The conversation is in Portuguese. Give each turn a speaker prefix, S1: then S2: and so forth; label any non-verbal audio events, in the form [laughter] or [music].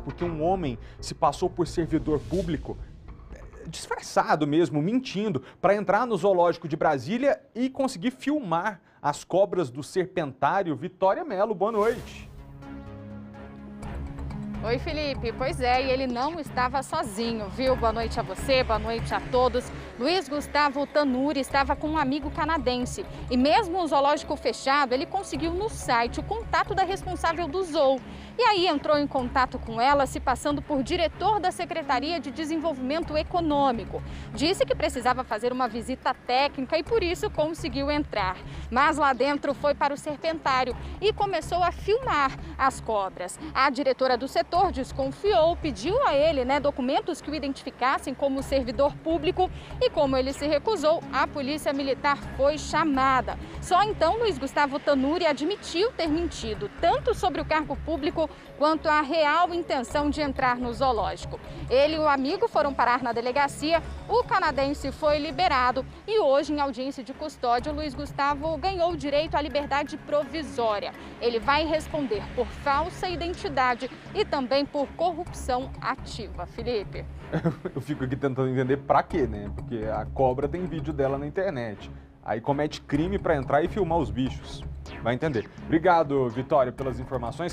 S1: porque um homem se passou por servidor público eh, disfarçado mesmo, mentindo, para entrar no zoológico de Brasília e conseguir filmar as cobras do serpentário. Vitória Melo, boa noite.
S2: Oi, Felipe. Pois é, e ele não estava sozinho, viu? Boa noite a você, boa noite a todos. Luiz Gustavo Tanuri estava com um amigo canadense e mesmo o zoológico fechado, ele conseguiu no site o contato da responsável do zoo. E aí entrou em contato com ela, se passando por diretor da Secretaria de Desenvolvimento Econômico. Disse que precisava fazer uma visita técnica e por isso conseguiu entrar. Mas lá dentro foi para o serpentário e começou a filmar as cobras. A diretora do setor desconfiou, pediu a ele né, documentos que o identificassem como servidor público e, como ele se recusou, a polícia militar foi chamada. Só então Luiz Gustavo Tanuri admitiu ter mentido, tanto sobre o cargo público quanto a real intenção de entrar no zoológico. Ele e o amigo foram parar na delegacia, o canadense foi liberado e hoje, em audiência de custódia, Luiz Gustavo ganhou o direito à liberdade provisória. Ele vai responder por falsa identidade e também por corrupção ativa. Felipe. [laughs]
S1: Eu fico aqui tentando entender para quê, né? Porque a cobra tem vídeo dela na internet. Aí comete crime para entrar e filmar os bichos. Vai entender. Obrigado, Vitória, pelas informações.